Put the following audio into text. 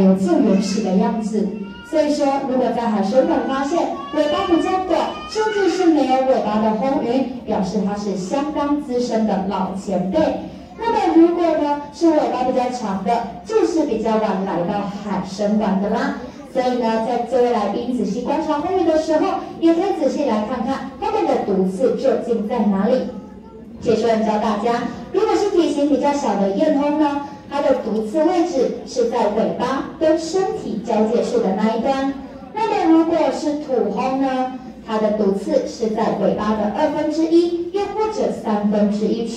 有最原始的样子。所以说，如果在海参馆发现尾巴比较短，甚至是没有尾巴的红鱼，表示它是相当资深的老前辈。那么如果呢是尾巴比较长的，就是比较晚来到海参馆的啦。所以呢，在各位来宾仔细观察红鱼的时候，也可以仔细来看看它们的毒刺究竟在哪里。解说员教大家，如果是体型比较小的燕鸥呢？它的毒刺位置是在尾巴跟身体交界处的那一端。那么如果是土轰呢？它的毒刺是在尾巴的二分之一，又或者三分之一处。